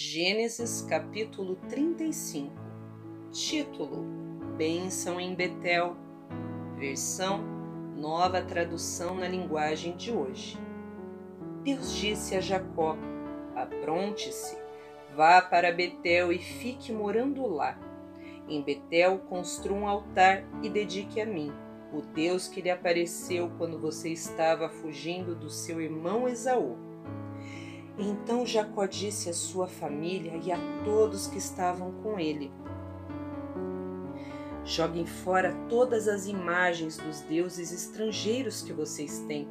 Gênesis capítulo 35 Título Bênção em Betel Versão Nova tradução na linguagem de hoje Deus disse a Jacó Apronte-se, vá para Betel e fique morando lá. Em Betel construa um altar e dedique a mim, o Deus que lhe apareceu quando você estava fugindo do seu irmão Esaú. Então Jacó disse à sua família e a todos que estavam com ele: Joguem fora todas as imagens dos deuses estrangeiros que vocês têm.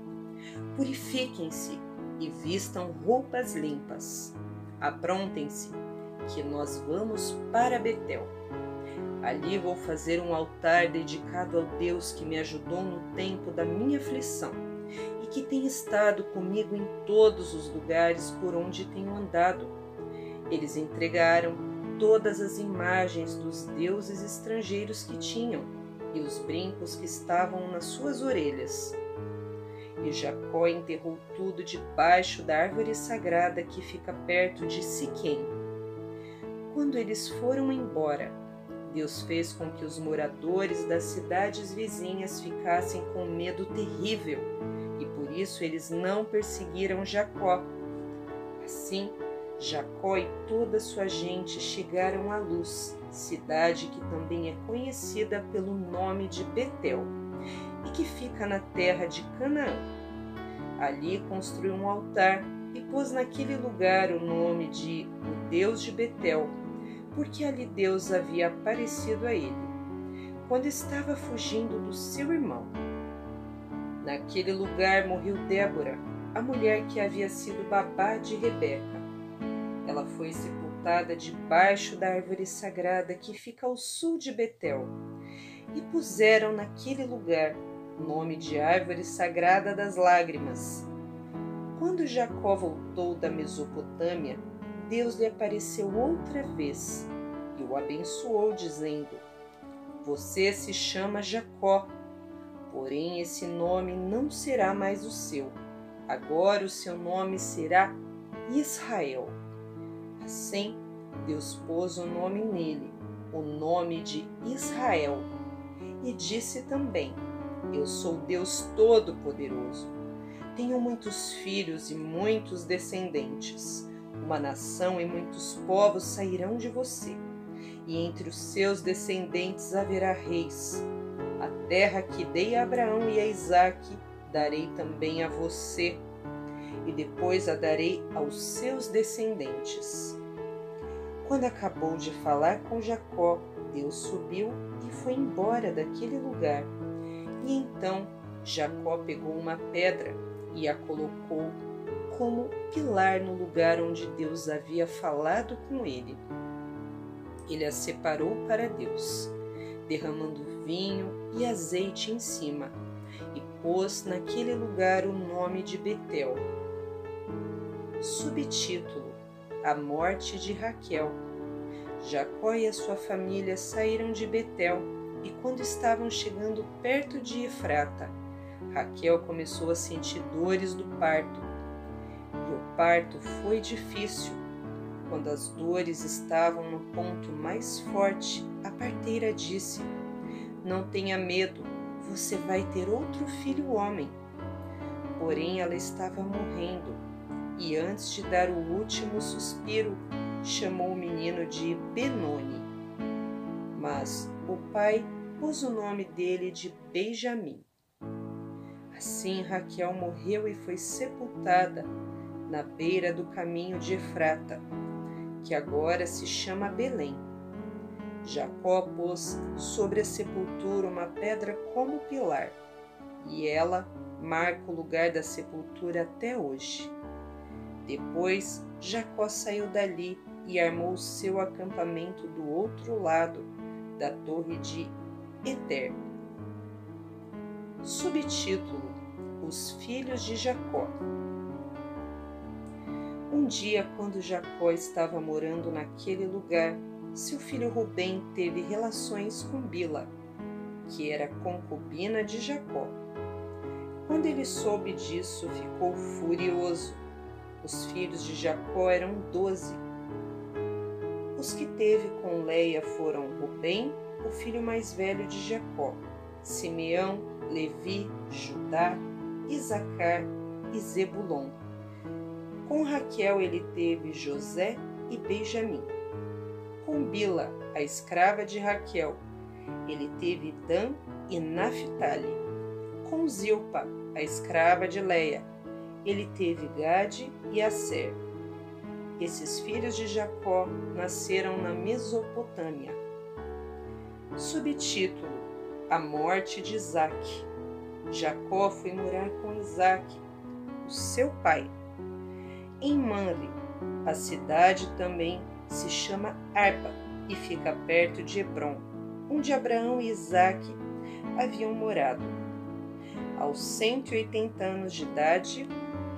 Purifiquem-se e vistam roupas limpas. Aprontem-se, que nós vamos para Betel. Ali vou fazer um altar dedicado ao Deus que me ajudou no tempo da minha aflição e que tem estado comigo em todos os lugares por onde tenho andado. Eles entregaram todas as imagens dos deuses estrangeiros que tinham e os brincos que estavam nas suas orelhas. E Jacó enterrou tudo debaixo da árvore sagrada que fica perto de Siquém. Quando eles foram embora, Deus fez com que os moradores das cidades vizinhas ficassem com medo terrível isso eles não perseguiram Jacó. Assim, Jacó e toda sua gente chegaram à Luz, cidade que também é conhecida pelo nome de Betel e que fica na terra de Canaã. Ali construiu um altar e pôs naquele lugar o nome de o Deus de Betel, porque ali Deus havia aparecido a ele, quando estava fugindo do seu irmão. Naquele lugar morreu Débora, a mulher que havia sido babá de Rebeca. Ela foi sepultada debaixo da árvore sagrada que fica ao sul de Betel. E puseram naquele lugar o nome de árvore sagrada das lágrimas. Quando Jacó voltou da Mesopotâmia, Deus lhe apareceu outra vez e o abençoou, dizendo: Você se chama Jacó Porém, esse nome não será mais o seu. Agora o seu nome será Israel. Assim, Deus pôs o um nome nele, o nome de Israel. E disse também: Eu sou Deus Todo-Poderoso. Tenho muitos filhos e muitos descendentes. Uma nação e muitos povos sairão de você, e entre os seus descendentes haverá reis a terra que dei a Abraão e a Isaque, darei também a você, e depois a darei aos seus descendentes. Quando acabou de falar com Jacó, Deus subiu e foi embora daquele lugar. E então Jacó pegou uma pedra e a colocou como pilar no lugar onde Deus havia falado com ele. Ele a separou para Deus derramando vinho e azeite em cima, e pôs naquele lugar o nome de Betel. Subtítulo: A morte de Raquel. Jacó e a sua família saíram de Betel, e quando estavam chegando perto de Efrata, Raquel começou a sentir dores do parto. E o parto foi difícil quando as dores estavam no ponto mais forte, a parteira disse: Não tenha medo, você vai ter outro filho homem. Porém, ela estava morrendo, e antes de dar o último suspiro, chamou o menino de Benoni. Mas o pai pôs o nome dele de Benjamim. Assim Raquel morreu e foi sepultada na beira do caminho de Efrata, que agora se chama Belém. Jacó pôs sobre a sepultura uma pedra como pilar, e ela marca o lugar da sepultura até hoje. Depois, Jacó saiu dali e armou seu acampamento do outro lado da torre de Eter. Subtítulo: Os filhos de Jacó. Um dia, quando Jacó estava morando naquele lugar, seu filho Rubem teve relações com Bila, que era concubina de Jacó. Quando ele soube disso, ficou furioso. Os filhos de Jacó eram doze. Os que teve com Leia foram Rubem, o filho mais velho de Jacó, Simeão, Levi, Judá, Isacar e Zebulon. Com Raquel ele teve José e Benjamim. Com Bila, a escrava de Raquel, ele teve Dan e Naphtali. Com Zilpa, a escrava de Leia, ele teve Gade e Asser. Esses filhos de Jacó nasceram na Mesopotâmia. Subtítulo: A morte de Isaque. Jacó foi morar com Isaque, o seu pai. Em Manre, a cidade também se chama Arpa e fica perto de Hebron, onde Abraão e Isaque haviam morado. Aos 180 anos de idade,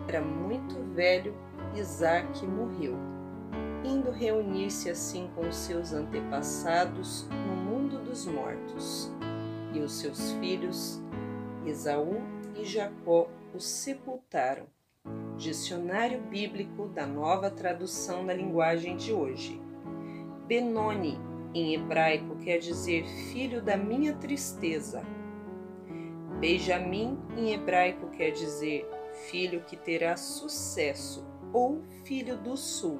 era muito velho, Isaque morreu, indo reunir-se assim com seus antepassados no mundo dos mortos. E os seus filhos, Esaú e Jacó, o sepultaram. Dicionário Bíblico da Nova Tradução da Linguagem de hoje. Benoni, em hebraico, quer dizer filho da minha tristeza. Benjamim, em hebraico, quer dizer filho que terá sucesso ou filho do sul.